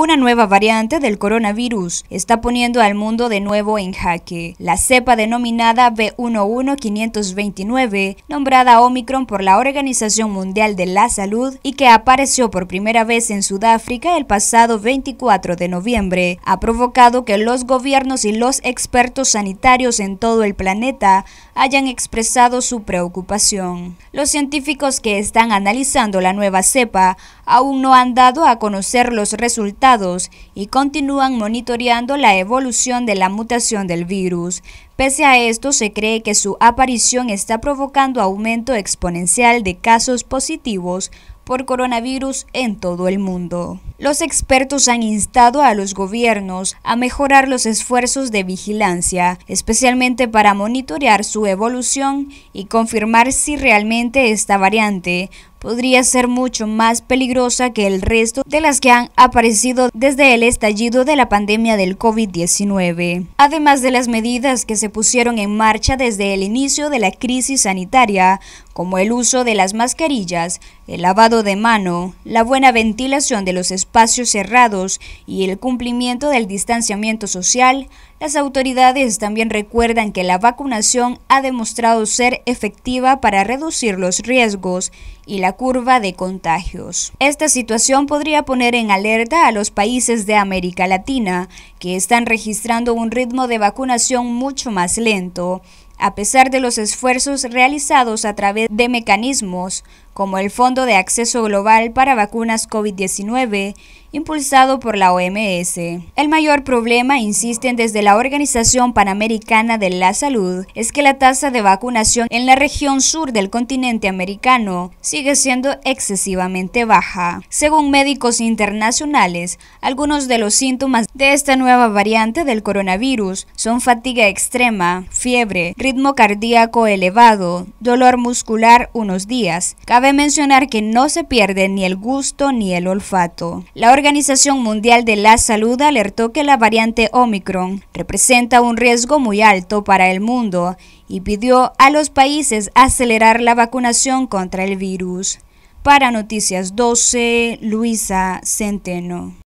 Una nueva variante del coronavirus está poniendo al mundo de nuevo en jaque. La cepa denominada B11529, nombrada Omicron por la Organización Mundial de la Salud y que apareció por primera vez en Sudáfrica el pasado 24 de noviembre, ha provocado que los gobiernos y los expertos sanitarios en todo el planeta hayan expresado su preocupación. Los científicos que están analizando la nueva cepa aún no han dado a conocer los resultados y continúan monitoreando la evolución de la mutación del virus. Pese a esto, se cree que su aparición está provocando aumento exponencial de casos positivos por coronavirus en todo el mundo. Los expertos han instado a los gobiernos a mejorar los esfuerzos de vigilancia, especialmente para monitorear su evolución y confirmar si realmente esta variante podría ser mucho más peligrosa que el resto de las que han aparecido desde el estallido de la pandemia del COVID-19. Además de las medidas que se pusieron en marcha desde el inicio de la crisis sanitaria, como el uso de las mascarillas, el lavado de mano, la buena ventilación de los espacios cerrados y el cumplimiento del distanciamiento social, las autoridades también recuerdan que la vacunación ha demostrado ser efectiva para reducir los riesgos y la curva de contagios. Esta situación podría poner en alerta a los países de América Latina, que están registrando un ritmo de vacunación mucho más lento, a pesar de los esfuerzos realizados a través de mecanismos como el Fondo de Acceso Global para Vacunas COVID-19, impulsado por la OMS. El mayor problema, insisten desde la Organización Panamericana de la Salud, es que la tasa de vacunación en la región sur del continente americano sigue siendo excesivamente baja. Según médicos internacionales, algunos de los síntomas de esta nueva variante del coronavirus son fatiga extrema, fiebre, ritmo cardíaco elevado, dolor muscular unos días. Cabe mencionar que no se pierde ni el gusto ni el olfato. La Organización Mundial de la Salud alertó que la variante Omicron representa un riesgo muy alto para el mundo y pidió a los países acelerar la vacunación contra el virus. Para Noticias 12, Luisa Centeno.